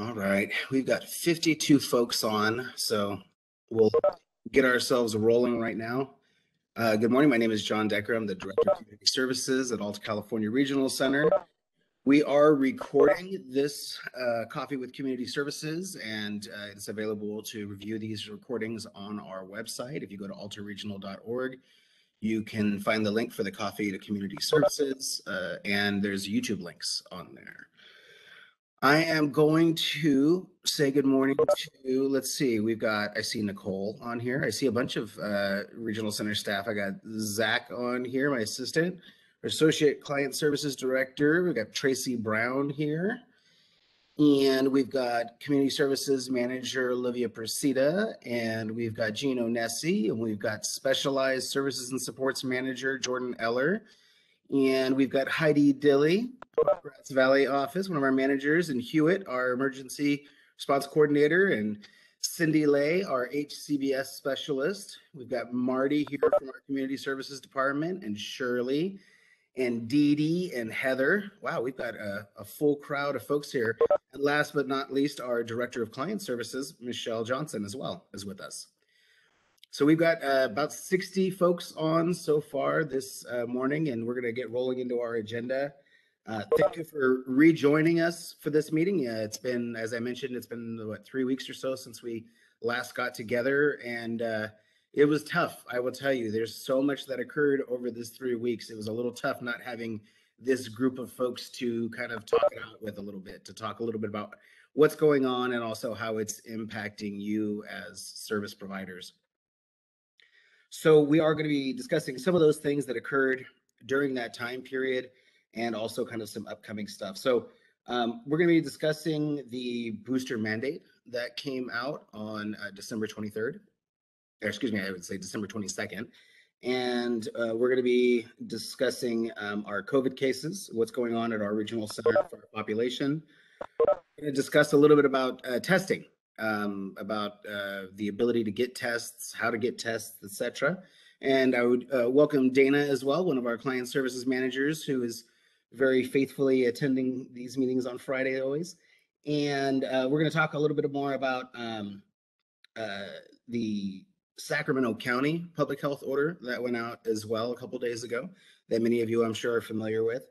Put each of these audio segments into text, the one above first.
All right, we've got 52 folks on, so we'll get ourselves rolling right now. Uh, good morning. My name is John Decker. I'm the Director of Community Services at Alta California Regional Center. We are recording this uh, Coffee with Community Services, and uh, it's available to review these recordings on our website. If you go to altaregional.org, you can find the link for the Coffee to Community Services, uh, and there's YouTube links on there. I am going to say good morning to, let's see, we've got, I see Nicole on here. I see a bunch of uh, regional center staff. I got Zach on here, my assistant, associate client services director. We've got Tracy Brown here. And we've got community services manager Olivia Persida, and we've got Gino Nessie, and we've got specialized services and supports manager Jordan Eller, and we've got Heidi Dilly, Grass Valley office, one of our managers, and Hewitt, our emergency response coordinator, and Cindy Lay, our HCBS specialist. We've got Marty here from our community services department, and Shirley, and Dee Dee, and Heather. Wow, we've got a, a full crowd of folks here. And last but not least, our director of client services, Michelle Johnson, as well, is with us. So we've got uh, about 60 folks on so far this uh, morning, and we're going to get rolling into our agenda. Uh, thank you for rejoining us for this meeting. It's been, as I mentioned, it's been what three weeks or so since we last got together, and uh, it was tough. I will tell you, there's so much that occurred over this three weeks. It was a little tough not having this group of folks to kind of talk it out with a little bit, to talk a little bit about what's going on and also how it's impacting you as service providers. So we are going to be discussing some of those things that occurred during that time period and also kind of some upcoming stuff. So um, we're going to be discussing the booster mandate that came out on uh, December 23rd. Or excuse me, I would say December 22nd. And uh, we're going to be discussing um, our COVID cases, what's going on at our regional center for our population. We're going to discuss a little bit about uh, testing um, about uh, the ability to get tests, how to get tests, etc. And I would uh, welcome Dana as well, one of our client services managers, who is very faithfully attending these meetings on Friday always. And uh, we're going to talk a little bit more about um, uh, the Sacramento County public health order that went out as well a couple days ago, that many of you I'm sure are familiar with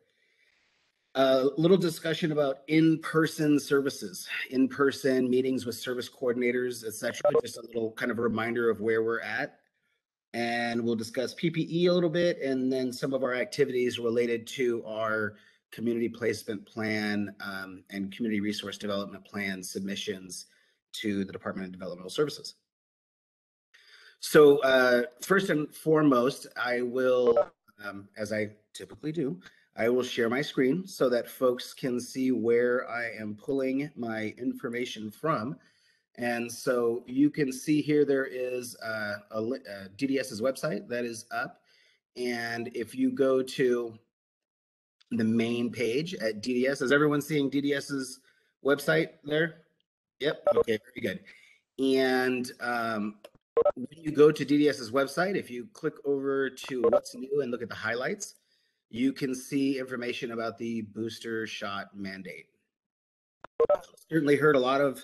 a little discussion about in-person services, in-person meetings with service coordinators, etc. Just a little kind of reminder of where we're at. And we'll discuss PPE a little bit and then some of our activities related to our community placement plan um, and community resource development plan submissions to the Department of Developmental Services. So uh, first and foremost, I will, um, as I typically do, I will share my screen so that folks can see where I am pulling my information from. And so you can see here there is a, a, a DDS's website that is up. And if you go to the main page at DDS, is everyone seeing DDS's website there? Yep. Okay, very good. And um, when you go to DDS's website, if you click over to what's new and look at the highlights, you can see information about the booster shot mandate. Certainly heard a lot of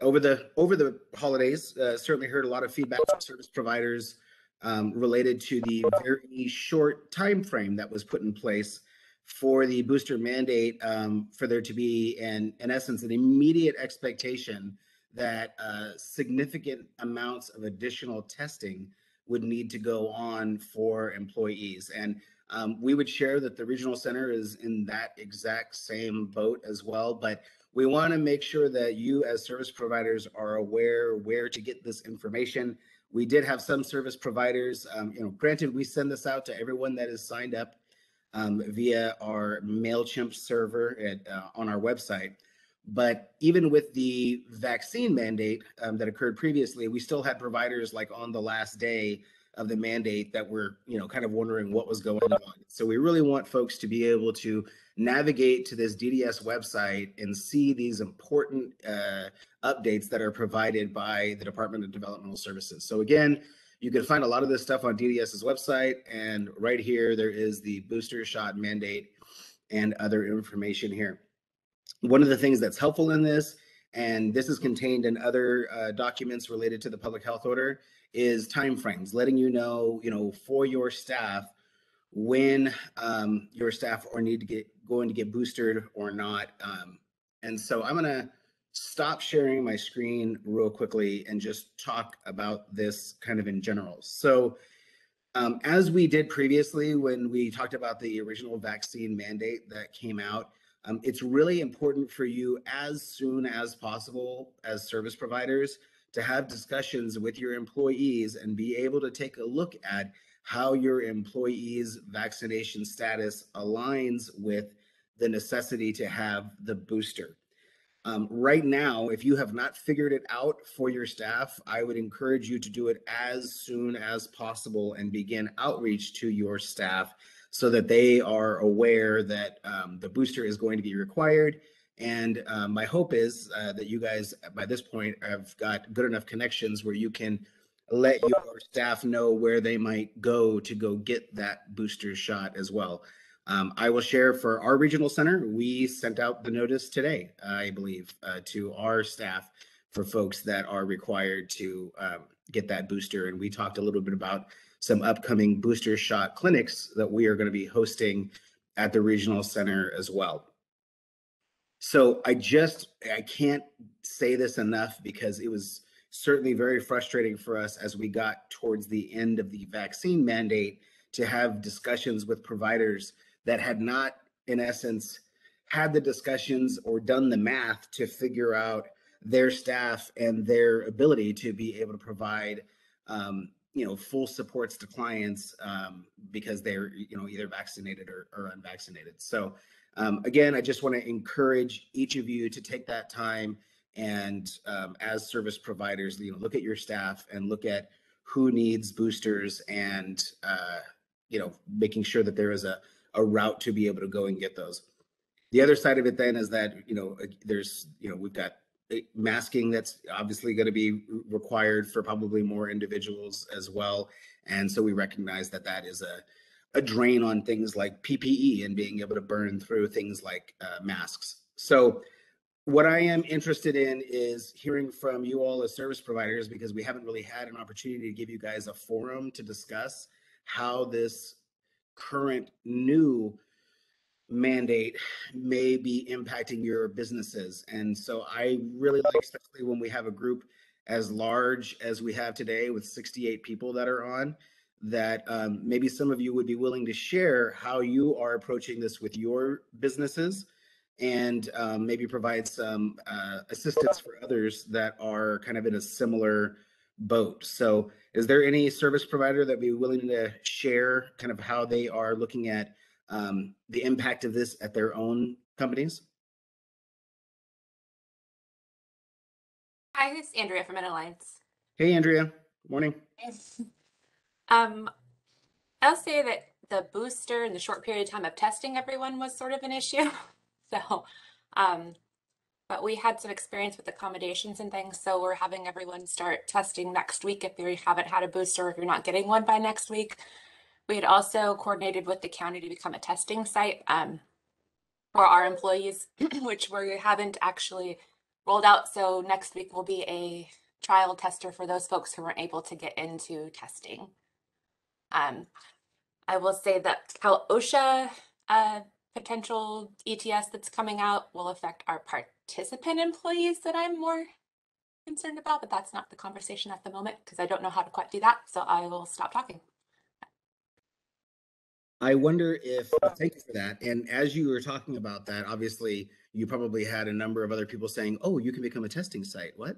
over the over the holidays. Uh, certainly heard a lot of feedback from service providers um, related to the very short time frame that was put in place for the booster mandate um, for there to be an in essence an immediate expectation that uh, significant amounts of additional testing would need to go on for employees and um, we would share that the regional center is in that exact same boat as well, but we want to make sure that you as service providers are aware where to get this information. We did have some service providers, um, you know, granted, we send this out to everyone that is signed up um, via our MailChimp server at, uh, on our website. But even with the vaccine mandate um, that occurred previously, we still had providers like on the last day of the mandate that we're you know kind of wondering what was going on. So we really want folks to be able to navigate to this dds website and see these important uh, updates that are provided by the department of developmental services. So again you can find a lot of this stuff on dds's website and right here there is the booster shot mandate and other information here. One of the things that's helpful in this and this is contained in other uh, documents related to the public health order, is timeframes, letting you know, you know, for your staff when um, your staff are need to get going to get boosted or not. Um, and so I'm gonna stop sharing my screen real quickly and just talk about this kind of in general. So um, as we did previously when we talked about the original vaccine mandate that came out, um, it's really important for you as soon as possible as service providers to have discussions with your employees and be able to take a look at how your employees' vaccination status aligns with the necessity to have the booster. Um, right now, if you have not figured it out for your staff, I would encourage you to do it as soon as possible and begin outreach to your staff so that they are aware that um, the booster is going to be required. And um, my hope is uh, that you guys, by this point, have got good enough connections where you can let your staff know where they might go to go get that booster shot as well. Um, I will share for our regional center. We sent out the notice today, I believe, uh, to our staff for folks that are required to um, get that booster. And we talked a little bit about some upcoming booster shot clinics that we are going to be hosting at the regional center as well. So I just, I can't say this enough because it was certainly very frustrating for us as we got towards the end of the vaccine mandate to have discussions with providers that had not, in essence, had the discussions or done the math to figure out their staff and their ability to be able to provide um, you know full supports to clients um, because they're you know either vaccinated or, or unvaccinated. So um, again i just want to encourage each of you to take that time and um, as service providers you know look at your staff and look at who needs boosters and uh, you know making sure that there is a a route to be able to go and get those. The other side of it then is that, you know, there's, you know, we've got masking that's obviously going to be required for probably more individuals as well. And so we recognize that that is a, a drain on things like PPE and being able to burn through things like uh, masks. So what I am interested in is hearing from you all as service providers because we haven't really had an opportunity to give you guys a forum to discuss how this current new mandate may be impacting your businesses. And so I really like, especially when we have a group as large as we have today with 68 people that are on, that um, maybe some of you would be willing to share how you are approaching this with your businesses and um, maybe provide some uh, assistance for others that are kind of in a similar boat. So is there any service provider that would be willing to share kind of how they are looking at um, the impact of this at their own companies? Hi, this is Andrea from Alliance. Hey, Andrea. Morning. Um, I'll say that the booster and the short period of time of testing everyone was sort of an issue. so, um, but we had some experience with accommodations and things. So we're having everyone start testing next week if you haven't had a booster, or if you're not getting one by next week. We had also coordinated with the county to become a testing site um, for our employees, which we haven't actually rolled out. So next week will be a trial tester for those folks who weren't able to get into testing. Um, I will say that Cal OSHA uh, potential ETS that's coming out will affect our participant employees that I'm more concerned about, but that's not the conversation at the moment because I don't know how to quite do that. So I will stop talking. I wonder if, thank you for that. And as you were talking about that, obviously you probably had a number of other people saying, oh, you can become a testing site. What?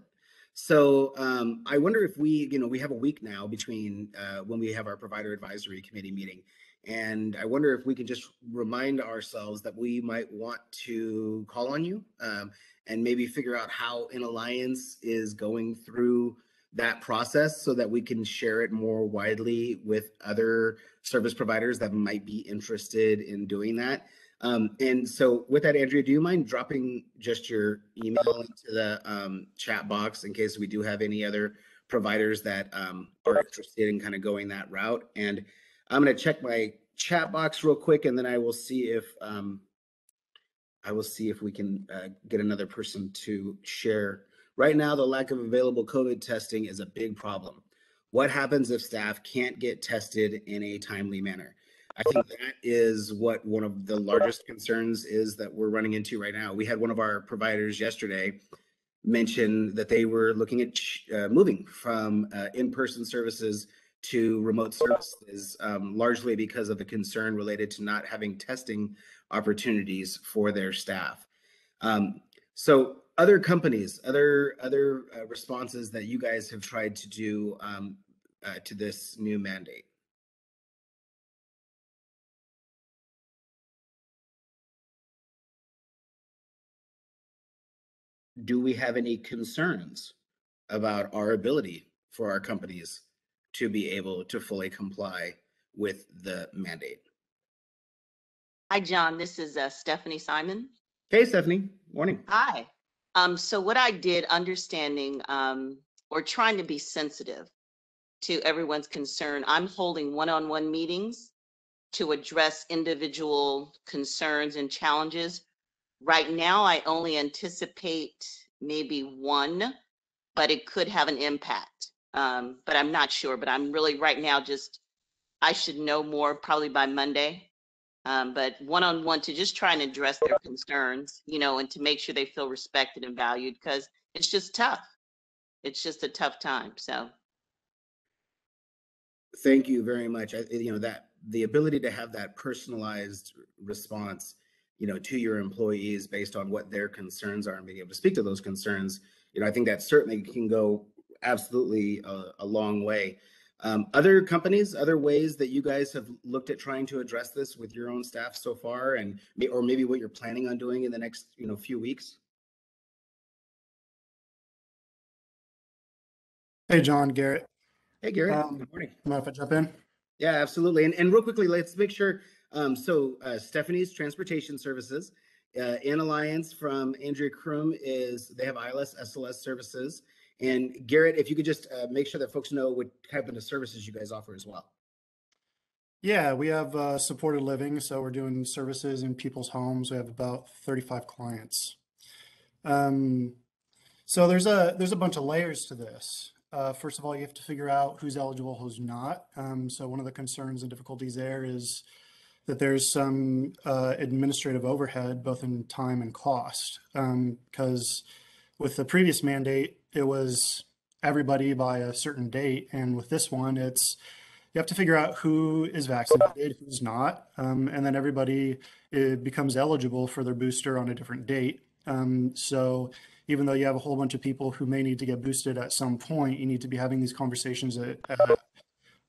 So um, I wonder if we, you know, we have a week now between uh, when we have our provider advisory committee meeting and I wonder if we can just remind ourselves that we might want to call on you um, and maybe figure out how an alliance is going through that process so that we can share it more widely with other service providers that might be interested in doing that. Um, and so with that, Andrea, do you mind dropping just your email into the um, chat box in case we do have any other providers that um, are interested in kind of going that route? And I'm going to check my chat box real quick and then I will see if um, I will see if we can uh, get another person to share. Right now, the lack of available COVID testing is a big problem. What happens if staff can't get tested in a timely manner? I think that is what one of the largest concerns is that we're running into right now. We had one of our providers yesterday mention that they were looking at uh, moving from uh, in-person services to remote services, um, largely because of the concern related to not having testing opportunities for their staff. Um, so other companies, other other uh, responses that you guys have tried to do um, uh, to this new mandate. Do we have any concerns about our ability for our companies to be able to fully comply with the mandate? Hi, John. This is uh, Stephanie Simon. Hey, Stephanie. Morning. Hi. Um, so what I did, understanding um, or trying to be sensitive to everyone's concern, I'm holding one-on-one meetings to address individual concerns and challenges. Right now, I only anticipate maybe one, but it could have an impact. Um, but I'm not sure. But I'm really right now just I should know more probably by Monday um, but one-on-one to just try and address their concerns, you know, and to make sure they feel respected and valued because it's just tough. It's just a tough time. So thank you very much. I, you know, that the ability to have that personalized response, you know, to your employees based on what their concerns are and being able to speak to those concerns, you know, I think that certainly can go absolutely a, a long way. Um, other companies, other ways that you guys have looked at trying to address this with your own staff so far, and or maybe what you're planning on doing in the next you know few weeks. Hey, John, Garrett. Hey, Garrett. Um, Good morning. Mind if I jump in? Yeah, absolutely. And, and real quickly, let's make sure. Um, so uh, Stephanie's Transportation Services uh, in Alliance from Andrea Krum is they have ILS SLS services. And Garrett, if you could just uh, make sure that folks know what type of services you guys offer as well. Yeah, we have uh, supported living, so we're doing services in people's homes. We have about 35 clients. Um, so there's a there's a bunch of layers to this. Uh, first of all, you have to figure out who's eligible, who's not. Um, so one of the concerns and difficulties there is that there's some uh, administrative overhead, both in time and cost, because um, with the previous mandate, it was everybody by a certain date. And with this one, it's you have to figure out who is vaccinated, who's not, um, and then everybody becomes eligible for their booster on a different date. Um, so even though you have a whole bunch of people who may need to get boosted at some point, you need to be having these conversations at, at,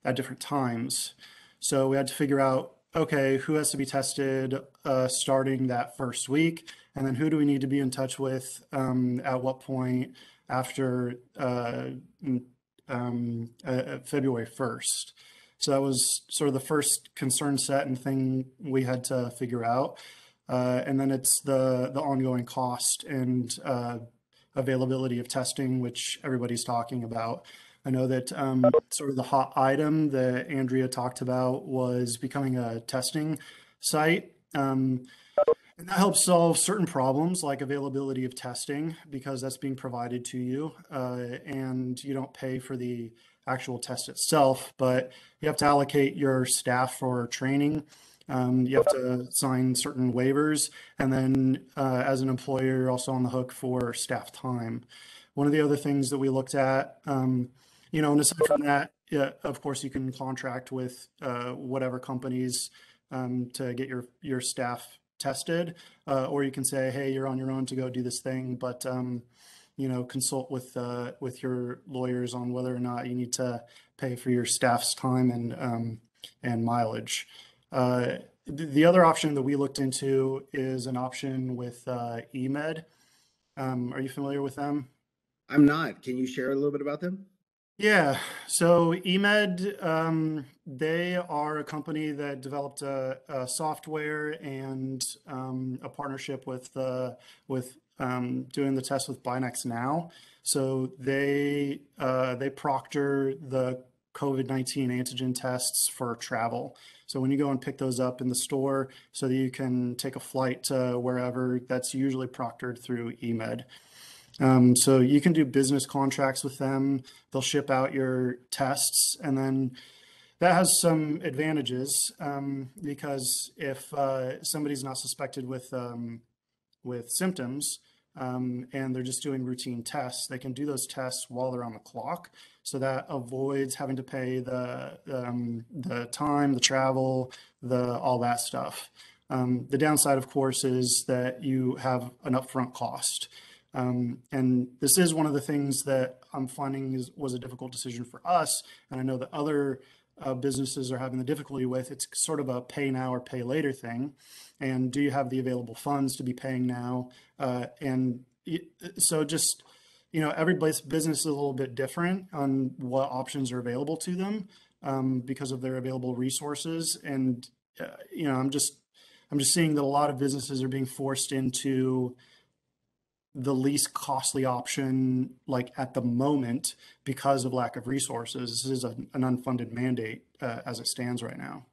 at different times. So we had to figure out, okay, who has to be tested uh, starting that first week, and then who do we need to be in touch with um, at what point after uh, um, uh, February 1st. So that was sort of the first concern set and thing we had to figure out. Uh, and then it's the the ongoing cost and uh, availability of testing, which everybody's talking about. I know that um, sort of the hot item that Andrea talked about was becoming a testing site. Um, and that helps solve certain problems like availability of testing because that's being provided to you uh, and you don't pay for the actual test itself, but you have to allocate your staff for training. Um, you have to sign certain waivers. And then uh, as an employer, you're also on the hook for staff time. One of the other things that we looked at, um, you know, and aside from that, yeah, of course, you can contract with uh, whatever companies um, to get your, your staff tested, uh, or you can say, hey, you're on your own to go do this thing, but um, you know, consult with uh, with your lawyers on whether or not you need to pay for your staff's time and um, and mileage. Uh, the other option that we looked into is an option with uh, eMed. Um, are you familiar with them? I'm not. Can you share a little bit about them? Yeah, so eMed, um, they are a company that developed a, a software and um, a partnership with uh, with um, doing the test with BinaxNOW. So they uh, they proctor the COVID-19 antigen tests for travel. So when you go and pick those up in the store so that you can take a flight to wherever, that's usually proctored through eMed. Um, so you can do business contracts with them. They'll ship out your tests, and then that has some advantages um, because if uh, somebody's not suspected with um, with symptoms um, and they're just doing routine tests, they can do those tests while they're on the clock. So that avoids having to pay the um, the time, the travel, the all that stuff. Um, the downside, of course, is that you have an upfront cost. Um, and this is one of the things that I'm finding is, was a difficult decision for us. And I know that other uh, businesses are having the difficulty with. It's sort of a pay now or pay later thing. And do you have the available funds to be paying now? Uh, and it, so just, you know, every business is a little bit different on what options are available to them um, because of their available resources. And, uh, you know, I'm just, I'm just seeing that a lot of businesses are being forced into, the least costly option like at the moment because of lack of resources. This is a, an unfunded mandate uh, as it stands right now.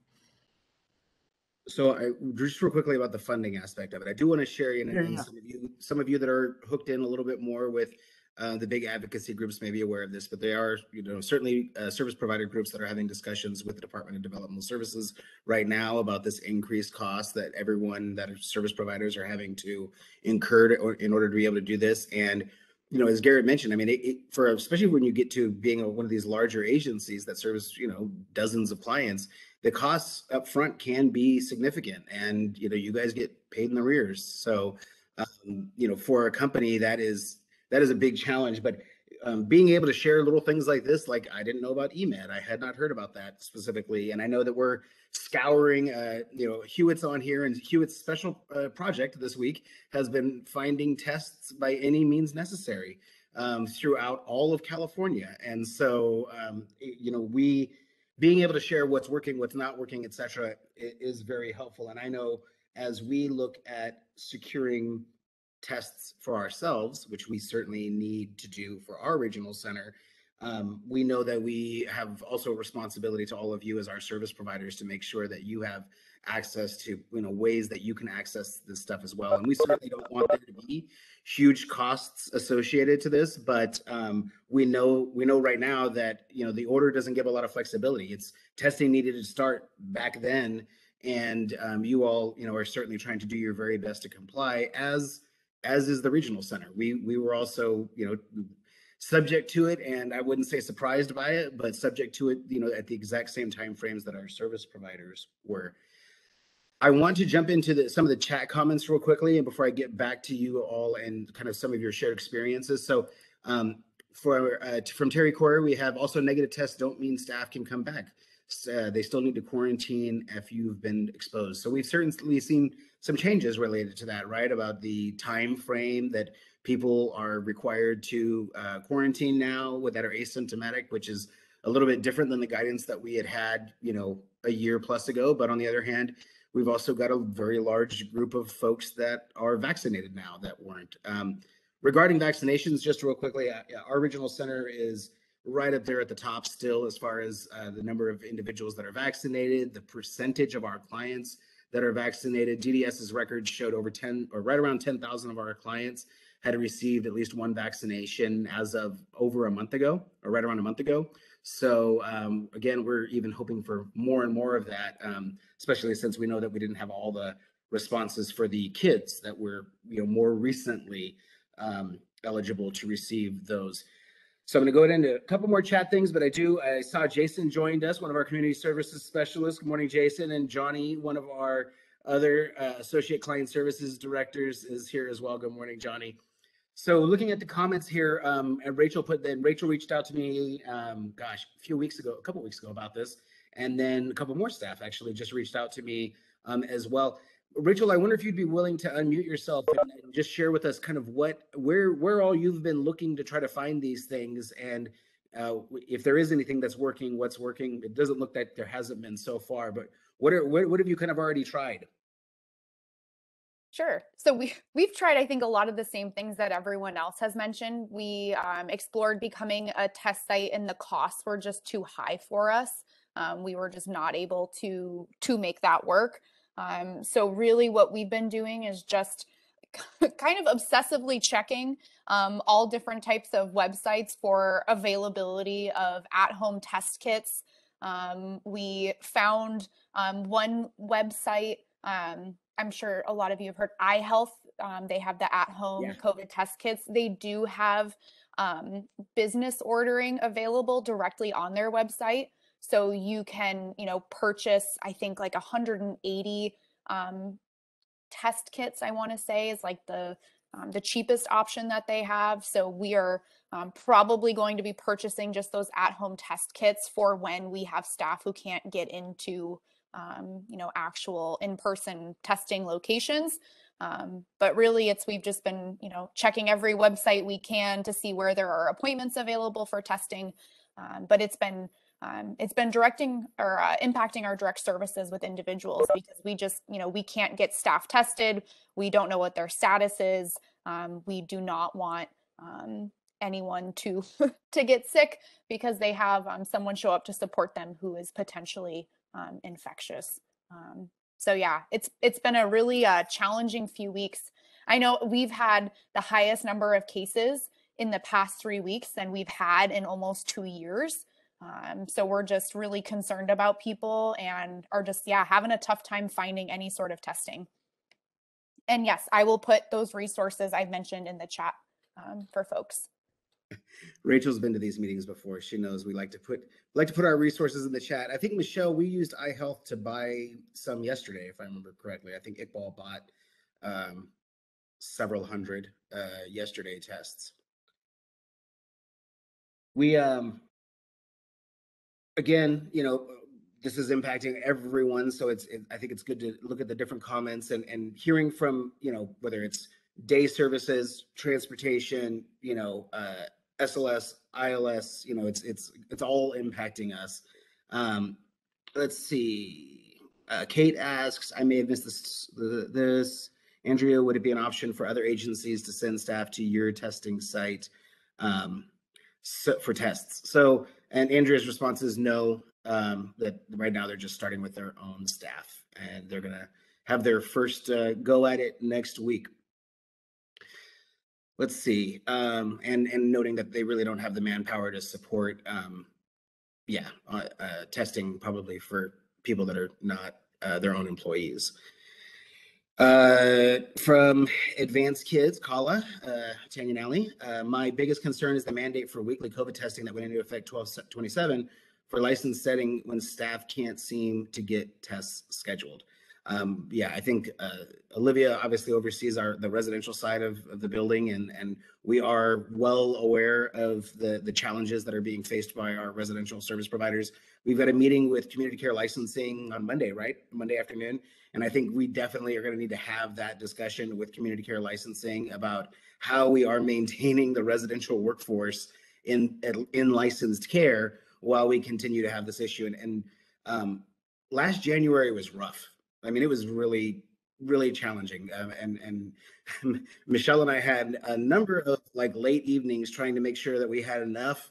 So I just real quickly about the funding aspect of it. I do want to share, you know, Yeah, yeah. some of you, some of you that are hooked in a little bit more with uh, the big advocacy groups may be aware of this, but they are, you know, certainly uh, service provider groups that are having discussions with the Department of Developmental Services right now about this increased cost that everyone that service providers are having to incur to, or in order to be able to do this. And you know, as Garrett mentioned, I mean, it, it, for especially when you get to being a, one of these larger agencies that serves, you know, dozens of clients, the costs up front can be significant, and you know, you guys get paid in the rears. So, um, you know, for a company that is that is a big challenge. But um, being able to share little things like this, like I didn't know about eMed, I had not heard about that specifically, and I know that we're scouring. Uh, you know, Hewitt's on here, and Hewitt's special uh, project this week has been finding tests by any means necessary um, throughout all of California, and so um, you know we being able to share what's working, what's not working, et cetera, is very helpful. And I know as we look at securing tests for ourselves, which we certainly need to do for our regional center, um, we know that we have also a responsibility to all of you as our service providers to make sure that you have access to you know ways that you can access this stuff as well. And we certainly don't want there to be huge costs associated to this but um, we know we know right now that you know the order doesn't give a lot of flexibility. It's testing needed to start back then and um, you all you know are certainly trying to do your very best to comply as as is the regional center we we were also you know subject to it and i wouldn't say surprised by it but subject to it you know at the exact same time frames that our service providers were I want to jump into the, some of the chat comments real quickly, and before I get back to you all and kind of some of your shared experiences. So, um, for uh, from Terry Corey, we have also negative tests don't mean staff can come back. Uh, they still need to quarantine if you've been exposed. So we've certainly seen some changes related to that, right? About the time frame that people are required to uh, quarantine now with that are asymptomatic, which is a little bit different than the guidance that we had had, you know, a year plus ago. But on the other hand, We've also got a very large group of folks that are vaccinated now that weren't. Um, regarding vaccinations, just real quickly, uh, our regional center is right up there at the top still as far as uh, the number of individuals that are vaccinated, the percentage of our clients that are vaccinated. DDS's records showed over 10 or right around 10,000 of our clients had received at least one vaccination as of over a month ago or right around a month ago. So um, again, we're even hoping for more and more of that, um, especially since we know that we didn't have all the responses for the kids that were, you know, more recently um, eligible to receive those. So I'm going to go into a couple more chat things, but I do. I saw Jason joined us, one of our community services specialists. Good morning, Jason, and Johnny, one of our other uh, associate client services directors, is here as well. Good morning, Johnny. So looking at the comments here, um, and Rachel put then Rachel reached out to me, um, gosh, a few weeks ago, a couple weeks ago about this, and then a couple more staff actually just reached out to me um, as well. Rachel, I wonder if you'd be willing to unmute yourself and, and just share with us kind of what where where all you've been looking to try to find these things, and uh, if there is anything that's working, what's working. It doesn't look like there hasn't been so far, but what are what, what have you kind of already tried? Sure. So we we've tried, I think, a lot of the same things that everyone else has mentioned. We um, explored becoming a test site, and the costs were just too high for us. Um, we were just not able to to make that work. Um, so really, what we've been doing is just kind of obsessively checking um, all different types of websites for availability of at-home test kits. Um, we found um, one website. Um, I'm sure a lot of you have heard iHealth. Um, they have the at-home Yeah. COVID test kits. They do have um, business ordering available directly on their website. So you can, you know, purchase, I think like 180 um, test kits, I want to say is like the um, the cheapest option that they have. So we are um, probably going to be purchasing just those at-home test kits for when we have staff who can't get into, um, you know, actual in-person testing locations. Um, but really, it's we've just been, you know, checking every website we can to see where there are appointments available for testing. Um, but it's been um, it's been directing or uh, impacting our direct services with individuals because we just, you know, we can't get staff tested. We don't know what their status is. Um, we do not want um, anyone to to get sick because they have um, someone show up to support them who is potentially um, infectious. Um, so yeah, it's it's been a really uh, challenging few weeks. I know we've had the highest number of cases in the past three weeks than we've had in almost two years. Um, so we're just really concerned about people and are just, yeah, having a tough time finding any sort of testing. And yes, I will put those resources I've mentioned in the chat um, for folks. Rachel's been to these meetings before. She knows we like to put like to put our resources in the chat. I think Michelle, we used iHealth to buy some yesterday, if I remember correctly. I think Iqbal bought um, several hundred uh, yesterday tests. We um again, you know, this is impacting everyone, so it's it, I think it's good to look at the different comments and and hearing from you know whether it's day services, transportation, you know, uh, SLS, ILS, you know, it's it's it's all impacting us. Um, let's see. Uh, Kate asks, I may have missed this. This Andrea, would it be an option for other agencies to send staff to your testing site um, so, for tests? So, and Andrea's response is no. Um, that right now they're just starting with their own staff, and they're gonna have their first uh, go at it next week let's see um and and noting that they really don't have the manpower to support um yeah uh, uh testing probably for people that are not uh, their own employees uh from advanced kids kala uh tanya Nally, uh my biggest concern is the mandate for weekly covid testing that went into effect 1227 for licensed setting when staff can't seem to get tests scheduled um, yeah, I think uh, Olivia obviously oversees our the residential side of, of the building, and and we are well aware of the the challenges that are being faced by our residential service providers. We've got a meeting with community care licensing on Monday, right? Monday afternoon, and I think we definitely are going to need to have that discussion with community care licensing about how we are maintaining the residential workforce in in licensed care while we continue to have this issue. And, and um, last January was rough I mean, it was really, really challenging. Um, and and Michelle and I had a number of like late evenings trying to make sure that we had enough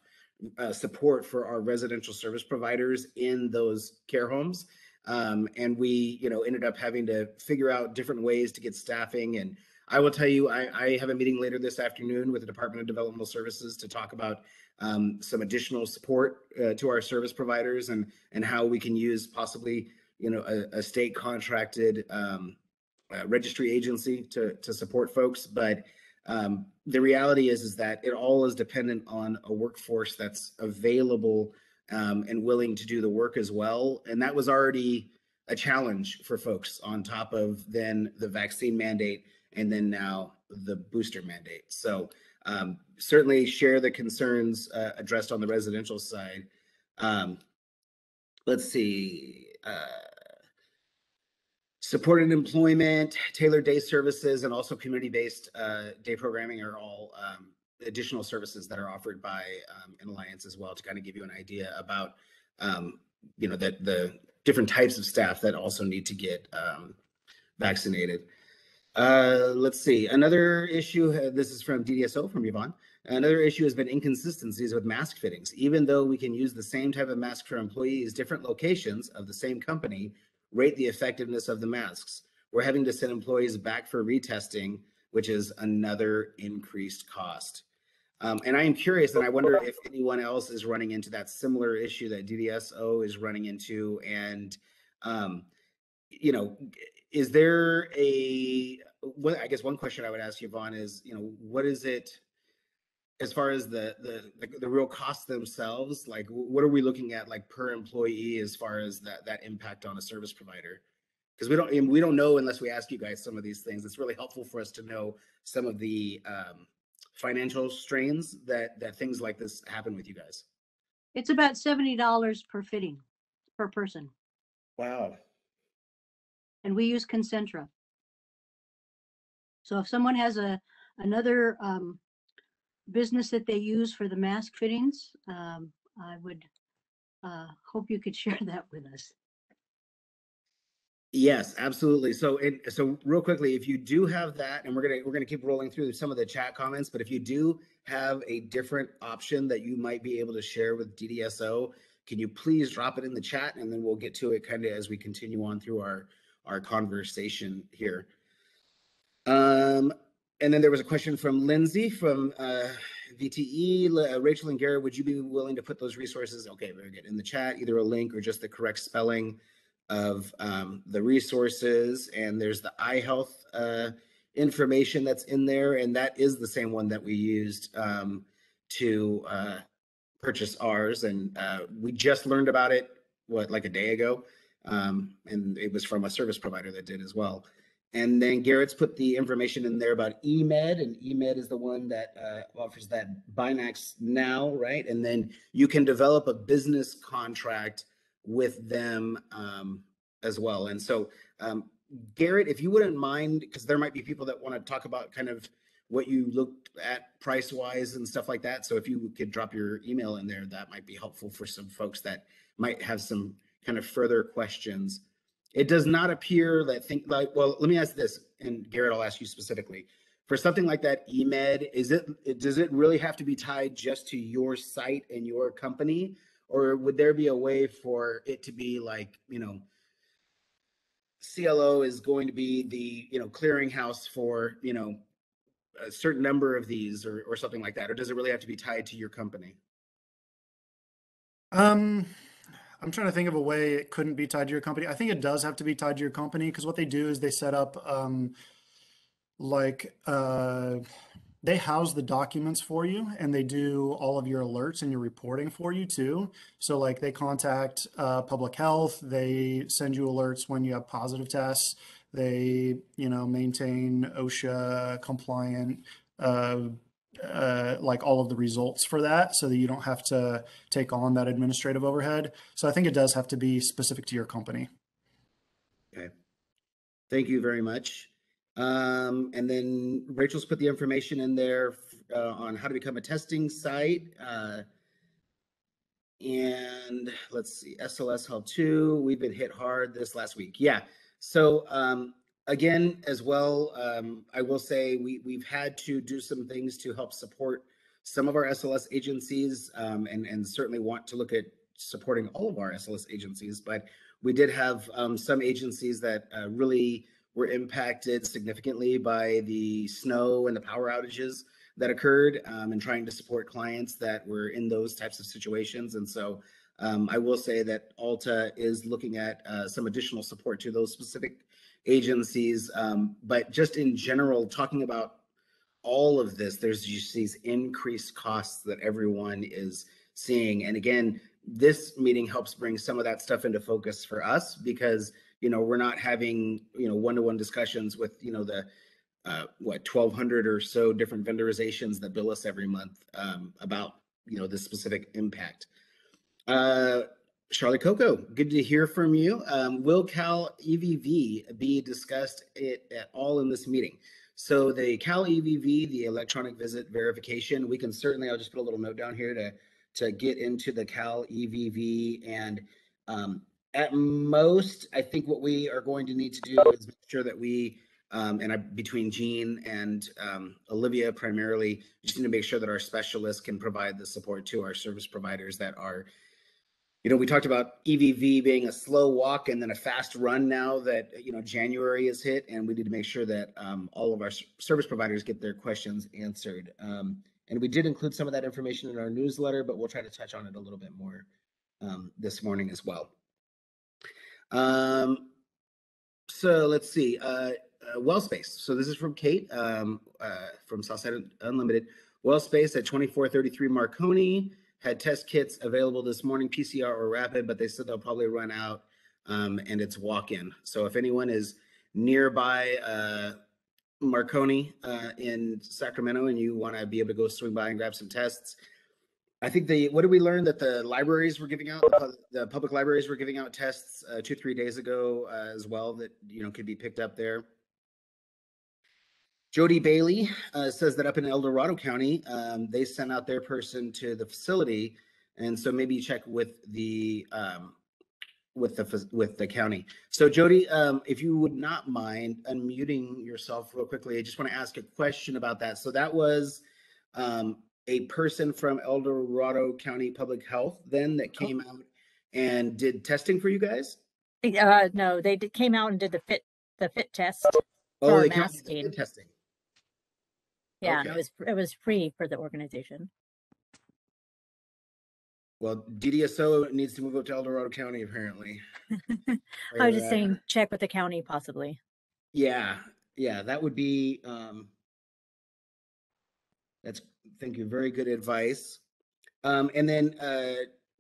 uh, support for our residential service providers in those care homes. Um, and we, you know, ended up having to figure out different ways to get staffing. And I will tell you, I, I have a meeting later this afternoon with the Department of Developmental Services to talk about um, some additional support uh, to our service providers and and how we can use possibly you know, a, a state contracted um, uh, registry agency to to support folks. But um, the reality is is that it all is dependent on a workforce that's available um, and willing to do the work as well. And that was already a challenge for folks on top of then the vaccine mandate and then now the booster mandate. So um, certainly share the concerns uh, addressed on the residential side. Um, let's see. Uh, supported employment, tailored day services, and also community-based uh, day programming are all um, additional services that are offered by um, an alliance as well to kind of give you an idea about um, you know that the different types of staff that also need to get um, vaccinated. Uh, let's see. Another issue, uh, this is from DDSO from Yvonne. Another issue has been inconsistencies with mask fittings. Even though we can use the same type of mask for employees, different locations of the same company rate the effectiveness of the masks. We're having to send employees back for retesting, which is another increased cost. Um, and I am curious, and I wonder if anyone else is running into that similar issue that DDSO is running into. And, um, you know, is there a, I guess one question I would ask Yvonne is, you know, what is it as far as the, the, the, the real costs themselves? Like, what are we looking at like per employee as far as that, that impact on a service provider? Because we don't, we don't know unless we ask you guys some of these things. It's really helpful for us to know some of the, um, financial strains that, that things like this happen with you guys. It's about seventy dollars per fitting, per person, Wow. and we use Concentra. So if someone has a, another, um, business that they use for the mask fittings, um, I would, uh, hope you could share that with us. Yes, absolutely. So it, so real quickly, if you do have that, and we're gonna we're gonna keep rolling through some of the chat comments, but if you do have a different option that you might be able to share with DDSO, can you please drop it in the chat and then we'll get to it kind of as we continue on through our our conversation here. Um, and then there was a question from Lindsay from uh, VTE. Uh, Rachel and Garrett, would you be willing to put those resources? Okay, very good. In the chat, either a link or just the correct spelling of um, the resources. And there's the iHealth uh, information that's in there. And that is the same one that we used um, to uh, purchase ours. And uh, we just learned about it, what, like a day ago? Um, and it was from a service provider that did as well. And then Garrett's put the information in there about eMed, and eMed is the one that uh, offers that BinaxNOW, right? And then you can develop a business contract with them um, as well. And so, um, Garrett, if you wouldn't mind, because there might be people that want to talk about kind of what you looked at price wise and stuff like that. So if you could drop your email in there, that might be helpful for some folks that might have some kind of further questions. It does not appear that think like, well, let me ask this, and Garrett, I'll ask you specifically. For something like that, eMed, is it- does it really have to be tied just to your site and your company? Or would there be a way for it to be like, you know, CLO is going to be the, you know, clearinghouse for, you know, a certain number of these or, or something like that? Or does it really have to be tied to your company? Um, I'm trying to think of a way it couldn't be tied to your company. I think it does have to be tied to your company because what they do is they set up um like uh they house the documents for you and they do all of your alerts and your reporting for you too. So like they contact uh public health, they send you alerts when you have positive tests. They, you know, maintain OSHA compliant uh uh, like all of the results for that so that you don't have to take on that administrative overhead. So I think it does have to be specific to your company. Okay. Thank you very much. Um, and then Rachel's put the information in there uh, on how to become a testing site. Uh, and let's see, SLS Hub 2, we've been hit hard this last week. Yeah. So um, again, as well, um, I will say we, we've had to do some things to help support some of our SLS agencies um, and, and certainly want to look at supporting all of our SLS agencies. But we did have um, some agencies that uh, really were impacted significantly by the snow and the power outages that occurred um, and trying to support clients that were in those types of situations. And so um, I will say that Alta is looking at uh, some additional support to those specific agencies. Um, but just in general, talking about all of this, there's just these increased costs that everyone is seeing. And again, this meeting helps bring some of that stuff into focus for us because you know we're not having you know one-to-one discussions with you know the uh, what 1200 or so different vendorizations that bill us every month um, about you know this specific impact uh, Charlie Coco, good to hear from you. Um, will Cal EVV be discussed it, at all in this meeting? So the Cal EVV, the electronic visit verification, we can certainly, I'll just put a little note down here to, to get into the Cal EVV. And um, at most, I think what we are going to need to do is make sure that we Um, and I, between Jean and um, Olivia primarily, just need to make sure that our specialists can provide the support to our service providers that are, you know, we talked about EVV being a slow walk and then a fast run now that, you know, January is hit and we need to make sure that um, all of our service providers get their questions answered. Um, and we did include some of that information in our newsletter, but we'll try to touch on it a little bit more um, this morning as well. Um, so let's see. Uh, uh, WellSpace. So this is from Kate um, uh, from Southside Unlimited. WellSpace at 2433 Marconi had test kits available this morning, PCR or rapid, but they said they'll probably run out um, and it's walk in. So if anyone is nearby uh, Marconi uh, in Sacramento and you want to be able to go swing by and grab some tests, I think the what did we learn that the libraries were giving out the, public libraries were giving out tests uh, two three days ago uh, as well that you know could be picked up there. Jody Bailey uh, says that up in El Dorado County, um, they sent out their person to the facility, and so maybe check with the um, with the with the county. So Jody, um, if you would not mind unmuting yourself real quickly, I just want to ask a question about that. So that was um, a person from El Dorado County Public Health then that came out and did testing for you guys. Uh, no, they did, came out and did the fit, the fit test. Oh, For they came out and did fit testing. Yeah, Okay. it was, it was free for the organization. Well, DDSO needs to move up to El Dorado County apparently. I was just uh, saying, check with the county possibly. Yeah, yeah, that would be, um, that's, thank you, very good advice. Um, and then, uh,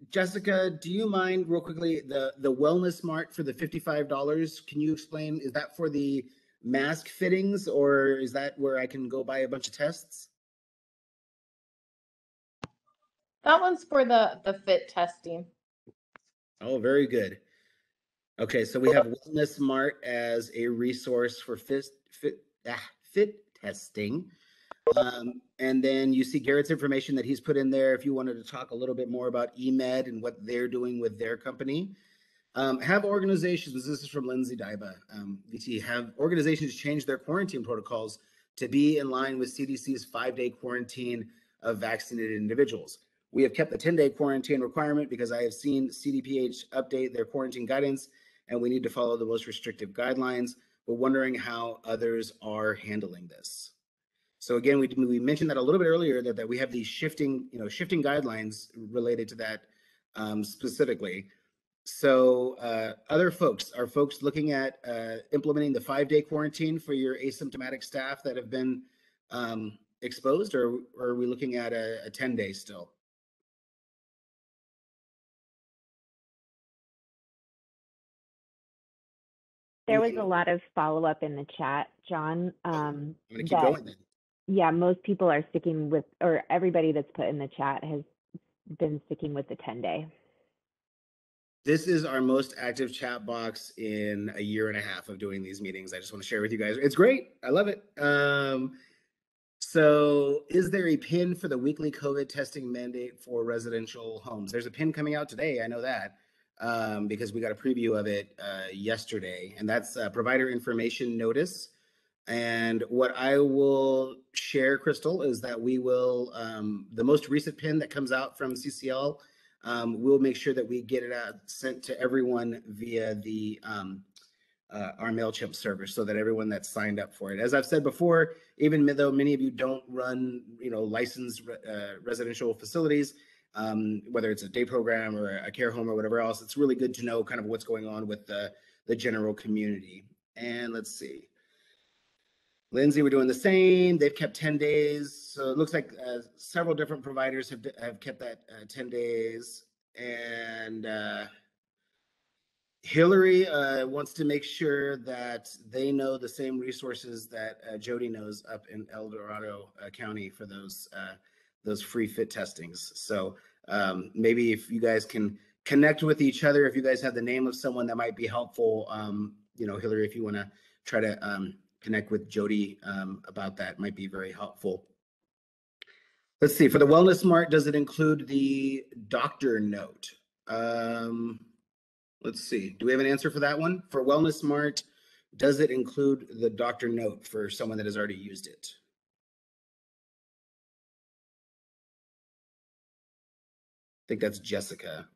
Jessica, do you mind real quickly, the, the Wellness Mart for the fifty-five dollars? Can you explain, is that for the mask fittings or is that where I can go buy a bunch of tests? That one's for the the fit testing. Oh, very good. Okay, so we have Wellness Mart as a resource for fit fit ah, fit testing. Um, and then you see Garrett's information that he's put in there. If you wanted to talk a little bit more about eMed and what they're doing with their company, um, have organizations. This is from Lindsay Dyba, um, VT. Have organizations change their quarantine protocols to be in line with CDC's five-day quarantine of vaccinated individuals. We have kept the 10 day quarantine requirement because I have seen CDPH update their quarantine guidance and we need to follow the most restrictive guidelines. But wondering how others are handling this. So again, we, we mentioned that a little bit earlier that, that we have these shifting, you know, shifting guidelines related to that um, specifically. So uh, other folks, are folks looking at uh, implementing the five day quarantine for your asymptomatic staff that have been um, exposed or, or are we looking at a, a 10 day still? There was a lot of follow-up in the chat, John. Um, I'm gonna keep that- going then. Yeah, most people are sticking with, or everybody that's put in the chat has been sticking with the 10 day. This is our most active chat box in a year and a half of doing these meetings. I just want to share with you guys. It's great. I love it. Um, so is there a pin for the weekly COVID testing mandate for residential homes? There's a pin coming out today. I know that. Um, because we got a preview of it uh, yesterday, and that's uh, provider information notice. And what I will share, Crystal, is that we will um, the most recent pin that comes out from CCL um, we'll make sure that we get it out sent to everyone via the um, uh, our Mailchimp server, so that everyone that's signed up for it. As I've said before, even though many of you don't run, you know, licensed uh, residential facilities, um, whether it's a day program or a care home or whatever else, it's really good to know kind of what's going on with the the general community. And let's see. Lindsay, we're doing the same. They've kept 10 days. So it looks like uh, several different providers have, have kept that uh, 10 days. And uh, Hillary uh, wants to make sure that they know the same resources that uh, Jody knows up in El Dorado uh, County for those those free fit testings. So um, maybe if you guys can connect with each other, if you guys have the name of someone that might be helpful, um, you know, Hillary, if you want to try to um, connect with Jody um, about that might be very helpful. Let's see, for the Wellness Mart, does it include the doctor note? Um, let's see, do we have an answer for that one? For Wellness Mart, Does it include the doctor note for someone that has already used it? I think that's Jessica.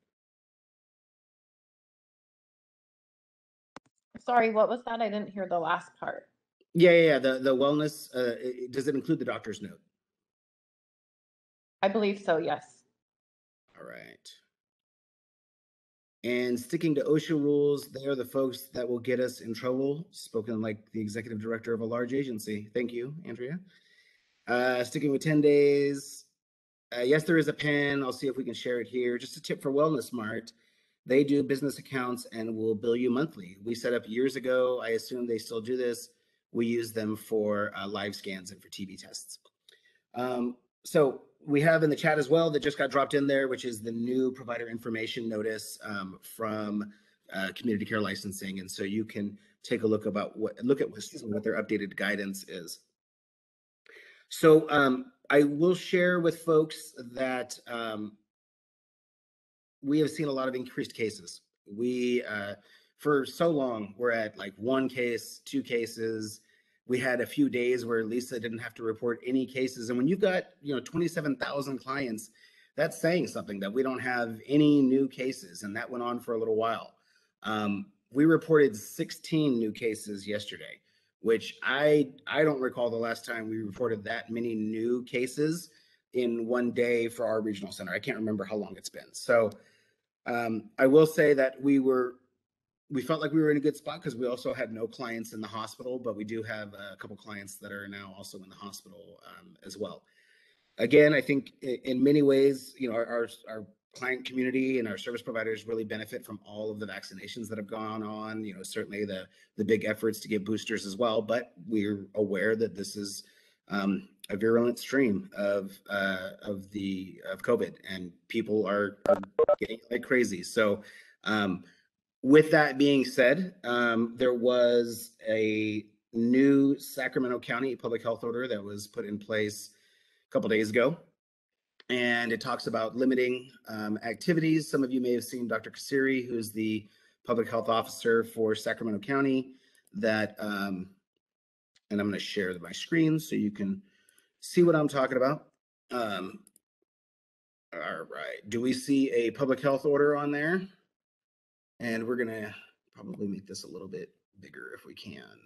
Sorry, what was that? I didn't hear the last part. Yeah, yeah, yeah. The the wellness. Uh, does it include the doctor's note? I believe so, yes. All right. And sticking to OSHA rules, they are the folks that will get us in trouble. Spoken like the executive director of a large agency. Thank you, Andrea. Uh, sticking with 10 days. Uh, yes, there is a pen. I'll see if we can share it here. Just a tip for Wellness Mart. They do business accounts and will bill you monthly. We set up years ago. I assume they still do this. We use them for uh, live scans and for TB tests. Um, so we have in the chat as well that just got dropped in there, which is the new provider information notice um, from uh, Community Care Licensing, and so you can take a look about what look at me, what their updated guidance is. So um, I will share with folks that um, we have seen a lot of increased cases. We uh, for so long we're at like one case, two cases. We had a few days where Lisa didn't have to report any cases, and when you've got you know twenty seven thousand clients, that's saying something that we don't have any new cases, and that went on for a little while. Um, we reported sixteen new cases yesterday, which I I don't recall the last time we reported that many new cases in one day for our regional center. I can't remember how long it's been. So um, I will say that we were we felt like we were in a good spot because we also had no clients in the hospital, but we do have a couple clients that are now also in the hospital um, as well. Again, I think in many ways, you know, our, our, our client community and our service providers really benefit from all of the vaccinations that have gone on. You know, certainly the the big efforts to get boosters as well, but we're aware that this is um, a virulent stream of uh, of the of COVID, and people are, are getting like crazy. So. Um, with that being said, um, there was a new Sacramento County public health order that was put in place a couple days ago. And it talks about limiting um, activities. Some of you may have seen Dr. Kasirye, who's the public health officer for Sacramento County, that, um, and I'm going to share my screen so you can see what I'm talking about. Um, all right. Do we see a public health order on there? And we're gonna probably make this a little bit bigger if we can.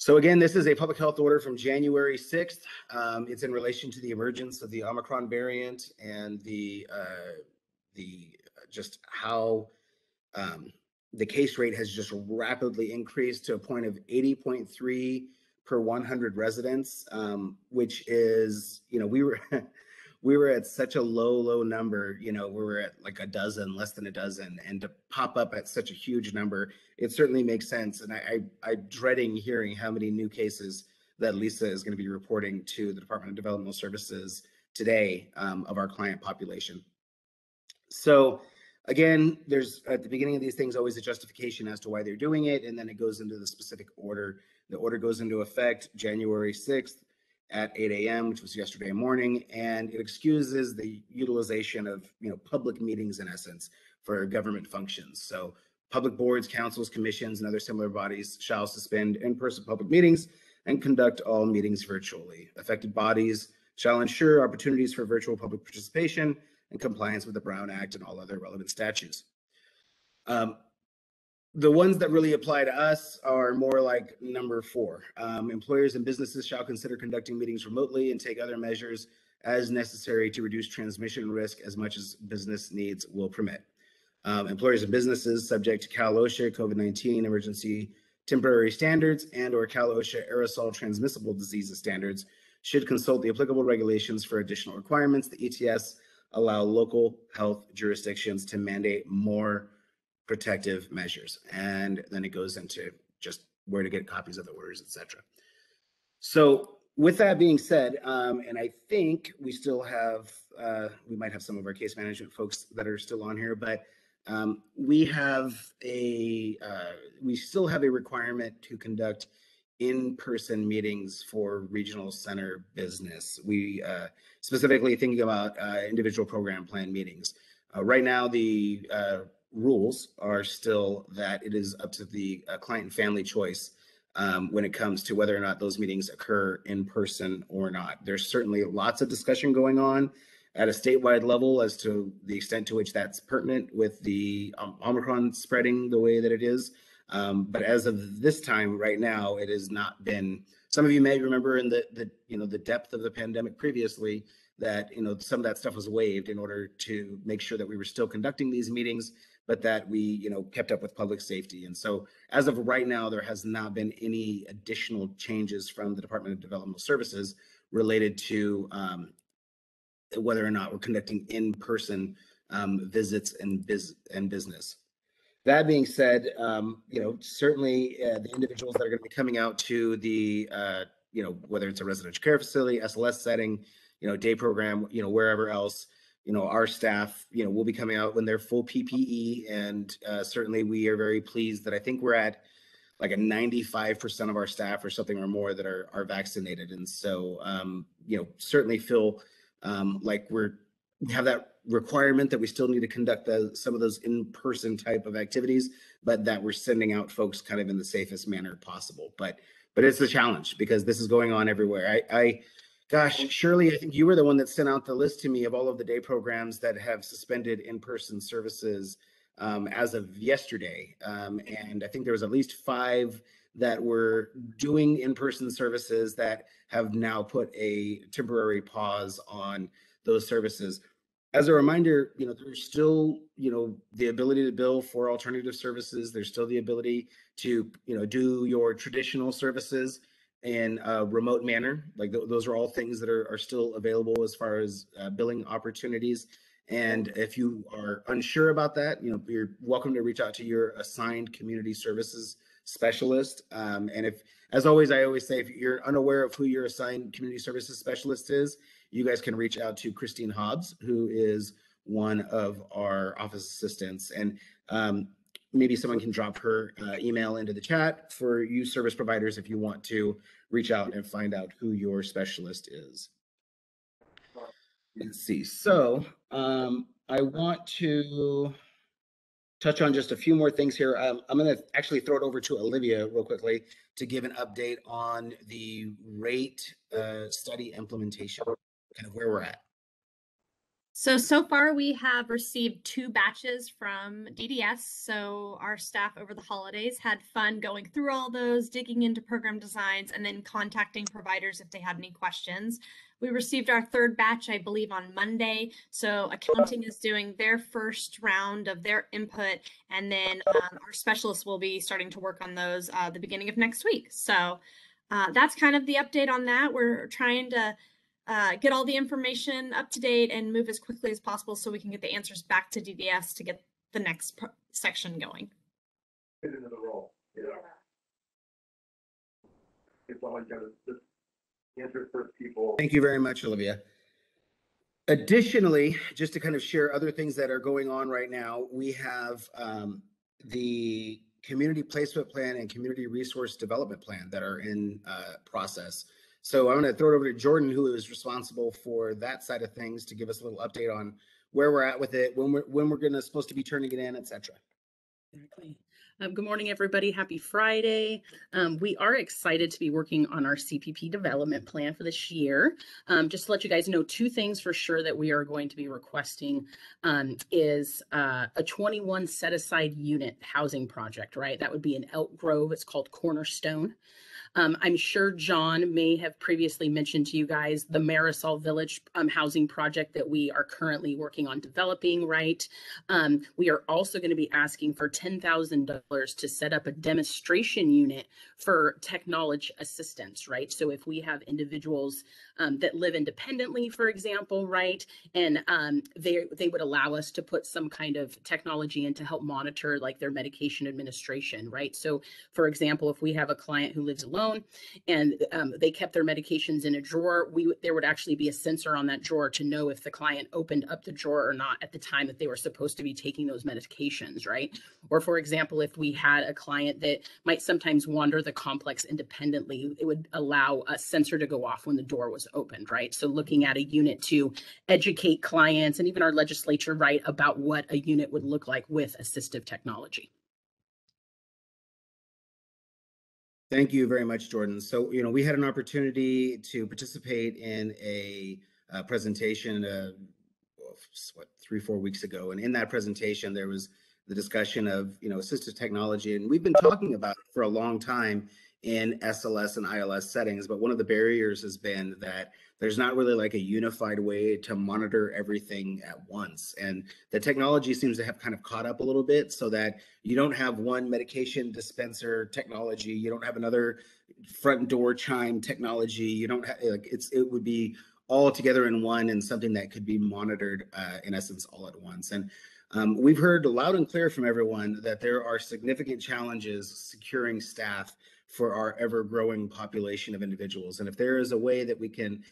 So again, this is a public health order from January 6th. Um, it's in relation to the emergence of the Omicron variant and the, uh, the, just how um, the case rate has just rapidly increased to a point of 80.3 per 100 residents, um, which is, you know, we were, we were at such a low, low number, you know, we were at like a dozen, less than a dozen, and to pop up at such a huge number, it certainly makes sense. And I, I, I'm dreading hearing how many new cases that Lisa is going to be reporting to the Department of Developmental Services today um, of our client population. So again, there's at the beginning of these things always a justification as to why they're doing it, and then it goes into the specific order. The order goes into effect January 6th at 8 a.m., which was yesterday morning, and it excuses the utilization of you know public meetings in essence for government functions. So public boards, councils, commissions, and other similar bodies shall suspend in-person public meetings and conduct all meetings virtually. Affected bodies shall ensure opportunities for virtual public participation and compliance with the Brown Act and all other relevant statutes. Um, the ones that really apply to us are more like number four. Um, employers and businesses shall consider conducting meetings remotely and take other measures as necessary to reduce transmission risk as much as business needs will permit. Um, employers and businesses subject to Cal OSHA COVID-19 emergency temporary standards and or Cal OSHA aerosol transmissible diseases standards should consult the applicable regulations for additional requirements. The ETS allow local health jurisdictions to mandate more protective measures. And then it goes into just where to get copies of the orders, et cetera. So with that being said, um, and I think we still have, uh, we might have some of our case management folks that are still on here, but um, we have a, uh, we still have a requirement to conduct in-person meetings for regional center business. We uh, specifically thinking about uh, individual program plan meetings. Uh, right now, the uh, rules are still that it is up to the uh, client and family choice um, when it comes to whether or not those meetings occur in person or not. There's certainly lots of discussion going on at a statewide level as to the extent to which that's pertinent with the um, Omicron spreading the way that it is. Um, but as of this time, right now, it has not been. Some of you may remember in the the you know the depth of the pandemic previously that you know some of that stuff was waived in order to make sure that we were still conducting these meetings, but that we you know kept up with public safety. And so as of right now, there has not been any additional changes from the Department of Developmental Services related to um, whether or not we're conducting in-person um, visits and biz and business. That being said, um, you know, certainly uh, the individuals that are going to be coming out to the, uh, you know, whether it's a residential care facility, SLS setting, you know, day program, you know, wherever else, you know, our staff, you know, will be coming out when they're full PPE, and uh, certainly we are very pleased that I think we're at like a 95% of our staff or something or more that are are vaccinated, and so um, you know, certainly feel um, like we're have that requirement that we still need to conduct the, some of those in-person type of activities, but that we're sending out folks kind of in the safest manner possible. But but it's the challenge because this is going on everywhere. I, I gosh, Shirley, I think you were the one that sent out the list to me of all of the day programs that have suspended in-person services um, as of yesterday. Um, and I think there was at least five that were doing in-person services that have now put a temporary pause on those services as a reminder, you know, there's still, you know, the ability to bill for alternative services. There's still the ability to, you know, do your traditional services in a remote manner. Like th- those are all things that are, are still available as far as uh, billing opportunities. And if you are unsure about that, you know, you're welcome to reach out to your assigned community services specialist. Um, and if, as always, I always say, if you're unaware of who your assigned community services specialist is, you guys can reach out to Christine Hobbs, who is one of our office assistants. And um, maybe someone can drop her uh, email into the chat for you service providers if you want to reach out and find out who your specialist is. Let's see. So um, I want to touch on just a few more things here. Um, I'm going to actually throw it over to Olivia real quickly to give an update on the rate uh, study implementation kind of where we're at. So, so far we have received two batches from DDS. So our staff over the holidays had fun going through all those, digging into program designs, and then contacting providers if they had any questions. We received our third batch, I believe, on Monday. So accounting is doing their first round of their input, and then um, our specialists will be starting to work on those uh, the beginning of next week. So uh, that's kind of the update on that. We're trying to uh, get all the information up to date and move as quickly as possible so we can get the answers back to DDS to get the next pro- section going. Get into the role, you know? It's always got to just answer first people. Thank you very much, Olivia. Additionally, just to kind of share other things that are going on right now, we have um, the community placement plan and community resource development plan that are in uh, process. So I'm going to throw it over to Jordan, who is responsible for that side of things, to give us a little update on where we're at with it, when we're when we're going to supposed to be turning it in, etc. Exactly. Um, good morning, everybody. Happy Friday. Um, we are excited to be working on our CPP development plan for this year. Um, just to let you guys know, two things for sure that we are going to be requesting um, is uh, a 21 set aside unit housing project, right? That would be in Elk Grove. It's called Cornerstone. Um, I'm sure John may have previously mentioned to you guys the Mirasol Village um, housing project that we are currently working on developing, right? Um, we are also going to be asking for $10,000 to set up a demonstration unit for technology assistance, right? So if we have individuals um, that live independently, for example, right, and um, they they would allow us to put some kind of technology in to help monitor like their medication administration, right? So, for example, if we have a client who lives alone alone. And um, they kept their medications in a drawer. We, there would actually be a sensor on that drawer to know if the client opened up the drawer or not at the time that they were supposed to be taking those medications, right? Or for example, if we had a client that might sometimes wander the complex independently, it would allow a sensor to go off when the door was opened, right? So looking at a unit to educate clients and even our legislature, right, about what a unit would look like with assistive technology. Thank you very much, Jordan. So, you know, we had an opportunity to participate in a, presentation, uh, what, three, four weeks ago. And in that presentation, there was the discussion of, you know, assistive technology. And we've been talking about it for a long time in SLS and ILS settings. But one of the barriers has been that there's not really like a unified way to monitor everything at once. And the technology seems to have kind of caught up a little bit so that you don't have one medication dispenser technology, you don't have another front door chime technology, you don't have like it's it would be all together in one and something that could be monitored uh, in essence all at once. And um, we've heard loud and clear from everyone that there are significant challenges securing staff for our ever growing population of individuals. And if there is a way that we can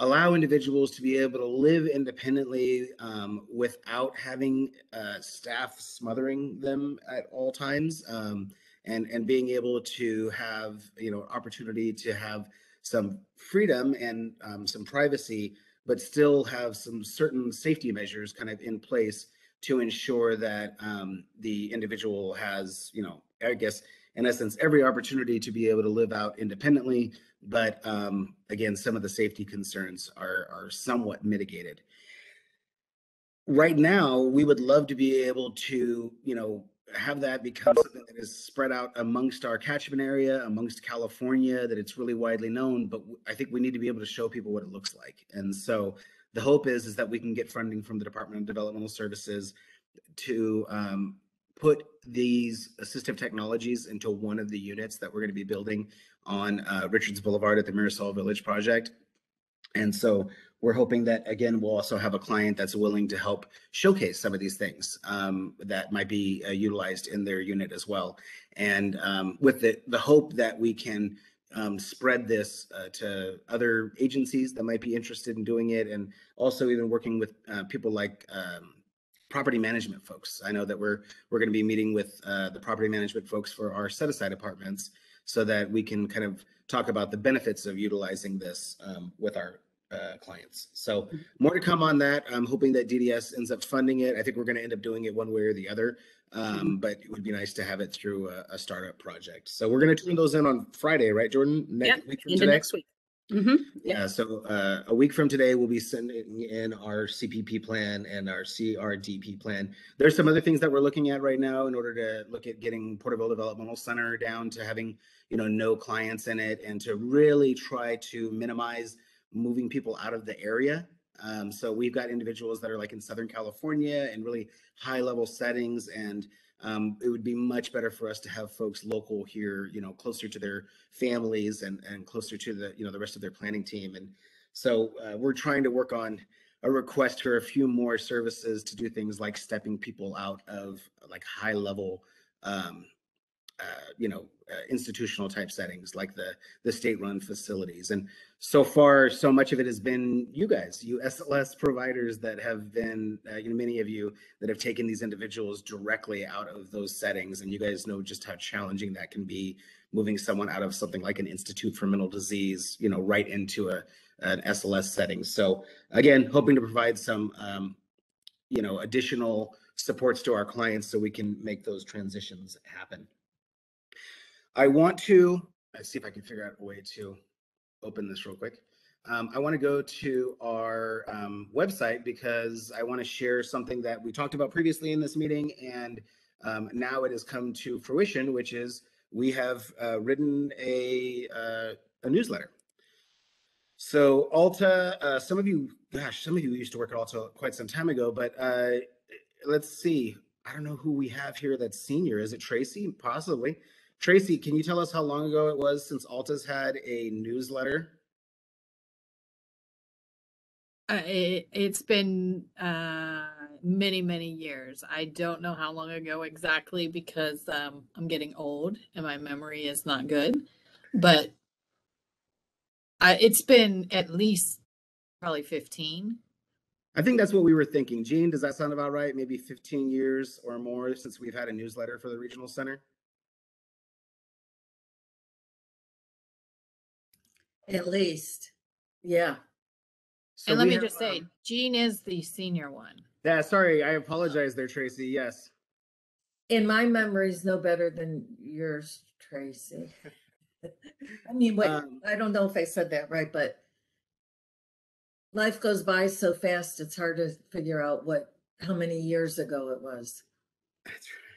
allow individuals to be able to live independently um, without having uh, staff smothering them at all times um, and and being able to have you know opportunity to have some freedom and um, some privacy but still have some certain safety measures kind of in place to ensure that um, the individual has you know i guess in essence every opportunity to be able to live out independently but um, again, some of the safety concerns are, are somewhat mitigated. Right now, we would love to be able to, you know, have that become something that is spread out amongst our catchment area, amongst California, that it's really widely known. But I think we need to be able to show people what it looks like. And so the hope is is that we can get funding from the Department of Developmental Services to um, put these assistive technologies into one of the units that we're going to be building on uh, Richards Boulevard at the Mirasol Village project. And so we're hoping that again we'll also have a client that's willing to help showcase some of these things um, that might be uh, utilized in their unit as well. And um, with the the hope that we can um, spread this uh, to other agencies that might be interested in doing it, and also even working with uh, people like um, property management folks. I know that we're we're going to be meeting with uh, the property management folks for our set aside apartments so that we can kind of talk about the benefits of utilizing this um, with our uh, clients. So more to come on that. I'm hoping that DDS ends up funding it. I think we're going to end up doing it one way or the other. Um, but it would be nice to have it through a, a startup project. So we're going to turn those in on Friday, right, Jordan? Next Yep, week from into today? next week. Mm-hmm. Yeah, so uh, a week from today, we'll be sending in our CPP plan and our CRDP plan. There's some other things that we're looking at right now in order to look at getting Porterville Developmental Center down to having, you know, no clients in it and to really try to minimize moving people out of the area. Um, so we've got individuals that are like in Southern California in really high level settings and um, it would be much better for us to have folks local here, you know, closer to their families and, and closer to the, you know, the rest of their planning team. And so uh, we're trying to work on a request for a few more services to do things like stepping people out of like high level, um, uh, you know, uh, institutional type settings like the the state run facilities. And so far, so much of it has been you guys, you SLS providers that have been, uh, you know, many of you that have taken these individuals directly out of those settings. And you guys know just how challenging that can be moving someone out of something like an Institute for Mental Disease, you know, right into a an SLS setting. So again, hoping to provide some, um, you know, additional supports to our clients so we can make those transitions happen. I want to, let's see if I can figure out a way to open this real quick. Um, I want to go to our um, website because I want to share something that we talked about previously in this meeting, and um, now it has come to fruition, which is we have uh, written a uh, a newsletter. So Alta, uh, some of you, gosh, some of you used to work at Alta quite some time ago, but uh, let's see. I don't know who we have here that's senior. Is it Tracy? Possibly. Tracy, can you tell us how long ago it was since Alta's had a newsletter? Uh, it, it's been uh, many, many years. I don't know how long ago exactly because um, I'm getting old and my memory is not good. but I, it's been at least probably 15. I think that's what we were thinking. Gene, does that sound about right? Maybe 15 years or more since we've had a newsletter for the regional center? At least, yeah. So and let me have, just say, um, Jean is the senior one. Yeah, sorry, I apologize there, Tracy. Yes. And my memory is no better than yours, Tracy. I mean, wait, Um, I don't know if I said that right, but life goes by so fast, it's hard to figure out what, how many years ago it was. That's right.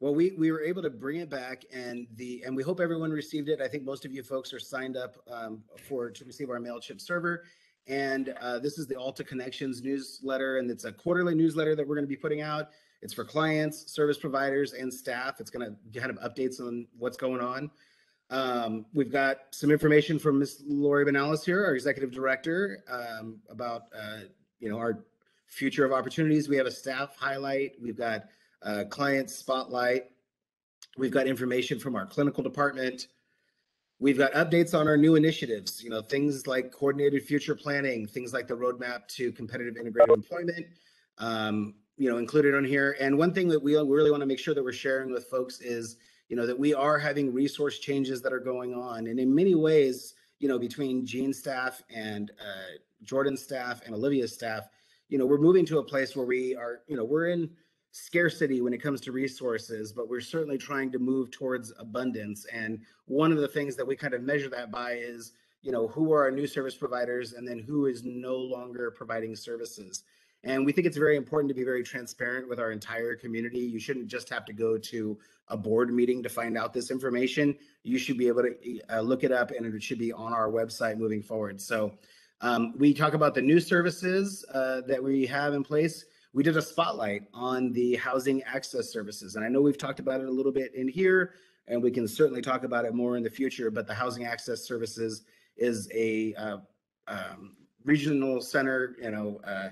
Well, we we were able to bring it back, and the and we hope everyone received it. I think most of you folks are signed up um, for to receive our Mailchimp server, and uh, this is the Alta Connections newsletter, and it's a quarterly newsletter that we're going to be putting out. It's for clients, service providers, and staff. It's going to kind of updates on what's going on. Um, we've got some information from Ms. Lori Banales here, our executive director, um, about uh, you know our future of opportunities. We have a staff highlight. We've got uh, client spotlight. We've got information from our clinical department. We've got updates on our new initiatives, you know, things like coordinated future planning, things like the roadmap to competitive integrated employment, um, you know, included on here. And one thing that we really want to make sure that we're sharing with folks is, you know, that we are having resource changes that are going on. And in many ways, you know, between Jean's staff and uh, staff and Olivia's staff, you know, we're moving to a place where we are, you know, we're in scarcity when it comes to resources, but we're certainly trying to move towards abundance. And one of the things that we kind of measure that by is, you know, who are our new service providers and then who is no longer providing services. And we think it's very important to be very transparent with our entire community. You shouldn't just have to go to a board meeting to find out this information. You should be able to uh, look it up and it should be on our website moving forward. So um, we talk about the new services uh, that we have in place. We did a spotlight on the housing access services. And I know we've talked about it a little bit in here, and we can certainly talk about it more in the future, but the housing access services is a uh, um, regional center, you know, uh,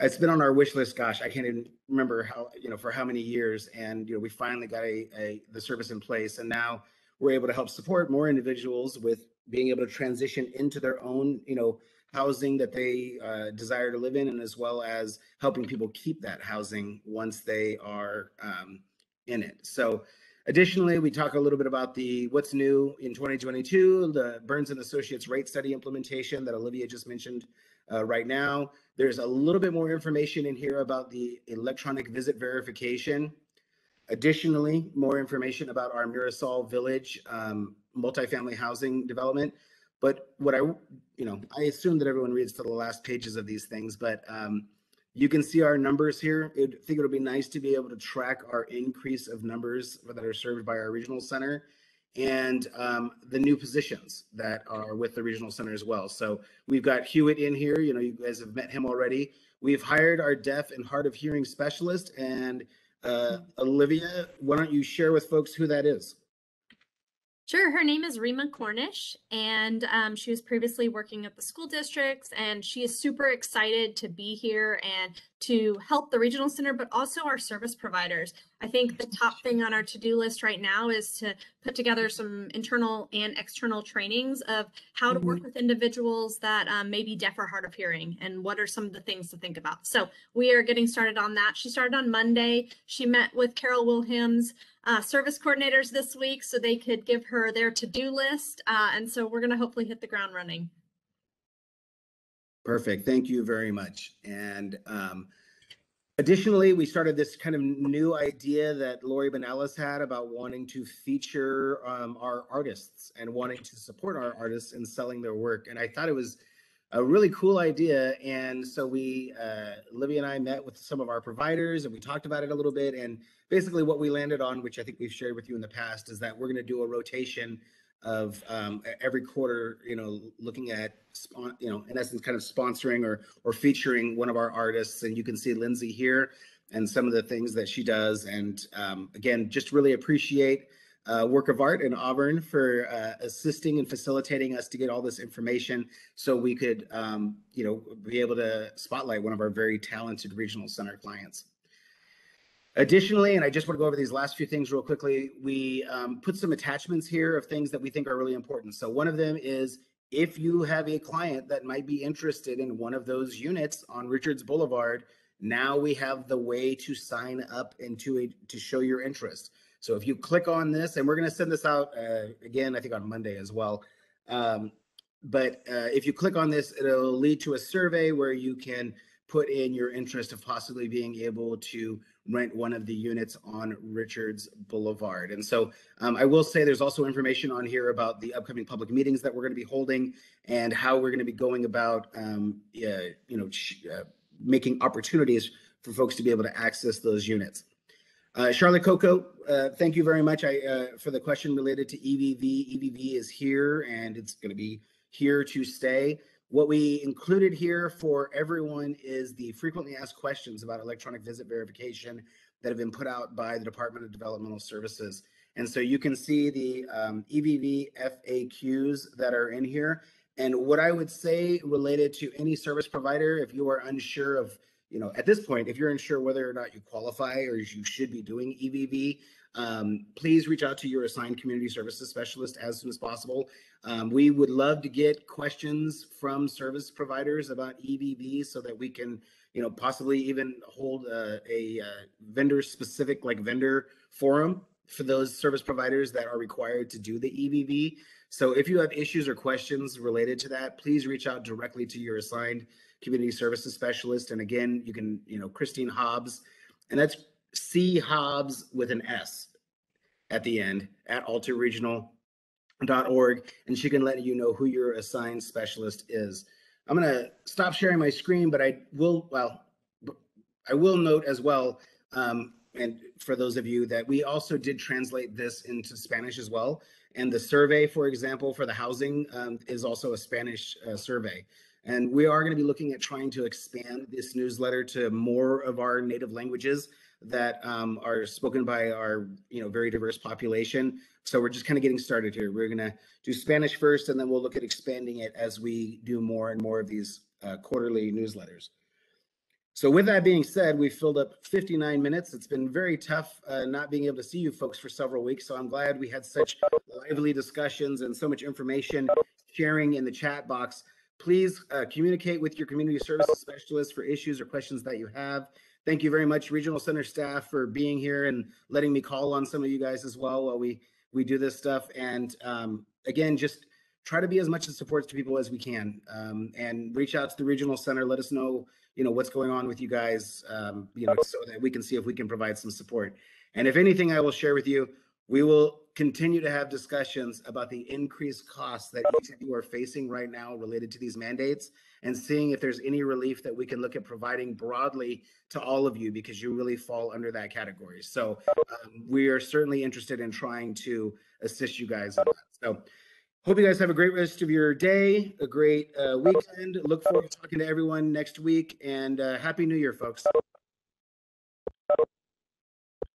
it's been on our wish list. Gosh, I can't even remember how, you know, for how many years. And, you know, we finally got a, a the service in place. And now we're able to help support more individuals with being able to transition into their own, you know, housing that they uh, desire to live in, and as well as helping people keep that housing once they are um, in it. So, additionally, we talk a little bit about the what's new in 2022, the Burns and Associates rate study implementation that Olivia just mentioned uh, right now. There's a little bit more information in here about the electronic visit verification. Additionally, more information about our Mirasol Village um, multifamily housing development. But what I, you know, I assume that everyone reads to the last pages of these things, but um, you can see our numbers here. I think it'll be nice to be able to track our increase of numbers that are served by our regional center and um, the new positions that are with the regional center as well. So we've got Hewitt in here. You know, you guys have met him already. We've hired our deaf and hard of hearing specialist. And uh, Olivia, why don't you share with folks who that is? Sure. Her name is Rima Cornish, and um, she was previously working at the school districts, and she is super excited to be here and to help the regional center, but also our service providers. I think the top thing on our to-do list right now is to put together some internal and external trainings of how to work with individuals that um, may be deaf or hard of hearing, and what are some of the things to think about. So we are getting started on that. She started on Monday. She met with Carol Williams uh, service coordinators this week so they could give her their to-do list. Uh, and so we're going to hopefully hit the ground running. Perfect. Thank you very much. And um, additionally, we started this kind of new idea that Lori Banales had about wanting to feature um, our artists and wanting to support our artists in selling their work. And I thought it was a really cool idea. And so we, uh, and I met with some of our providers and we talked about it a little bit. And basically what we landed on, which I think we've shared with you in the past, is that we're going to do a rotation of um, every quarter, you know, looking at, you know, in essence, kind of sponsoring or or featuring one of our artists. And you can see Lindsay here and some of the things that she does. And um, again, just really appreciate uh, work of art in Auburn for uh, assisting and facilitating us to get all this information so we could, um, you know, be able to spotlight one of our very talented regional center clients. Additionally, and I just want to go over these last few things real quickly, we um, put some attachments here of things that we think are really important. So one of them is if you have a client that might be interested in one of those units on Richards Boulevard, now we have the way to sign up and to, a, to show your interest. So if you click on this, and we're going to send this out uh, again, I think on Monday as well. Um, but uh, if you click on this, it'll lead to a survey where you can put in your interest of possibly being able to rent one of the units on Richards Boulevard. And so um, I will say there's also information on here about the upcoming public meetings that we're going to be holding and how we're going to be going about, um, uh, you know, uh, making opportunities for folks to be able to access those units. Uh, Charlotte Coco, uh, thank you very much I, uh, for the question related to EVV. EVV is here and it's going to be here to stay. What we included here for everyone is the frequently asked questions about electronic visit verification that have been put out by the Department of Developmental Services. And so you can see the um, EVV FAQs that are in here. And what I would say related to any service provider, if you are unsure of, you know, at this point, if you're unsure whether or not you qualify or you should be doing EVV, um, please reach out to your assigned community services specialist as soon as possible. Um, we would love to get questions from service providers about EVV so that we can, you know, possibly even hold a, a, a vendor specific like vendor forum for those service providers that are required to do the EVV. So if you have issues or questions related to that, please reach out directly to your assigned community services specialist. And again, you can, you know, Christine Hobbs, and that's C Hobbs with an S at the end at altaregional.org, and she can let you know who your assigned specialist is. I'm going to stop sharing my screen, but I will, well, I will note as well, um, and for those of you that we also did translate this into Spanish as well. And the survey, for example, for the housing um, is also a Spanish uh, survey. And we are going to be looking at trying to expand this newsletter to more of our native languages that um, are spoken by our you know very diverse population. So we're just kind of getting started here. We're going to do Spanish first, and then we'll look at expanding it as we do more and more of these uh, quarterly newsletters. So with that being said, we filled up 59 minutes. It's been very tough uh, not being able to see you folks for several weeks. So I'm glad we had such lively discussions and so much information sharing in the chat box. Please uh, communicate with your community services specialist for issues or questions that you have. Thank you very much, Regional Center staff, for being here and letting me call on some of you guys as well while we we do this stuff. And um, again, just try to be as much of support to people as we can, um, and reach out to the Regional Center. Let us know you know what's going on with you guys um, you know so that we can see if we can provide some support and if anything i will share with you we will continue to have discussions about the increased costs that each of you are facing right now related to these mandates and seeing if there's any relief that we can look at providing broadly to all of you because you really fall under that category so um, we are certainly interested in trying to assist you guys so Hope you guys have a great rest of your day, a great uh, weekend. Look forward to talking to everyone next week, and uh, Happy New Year, folks.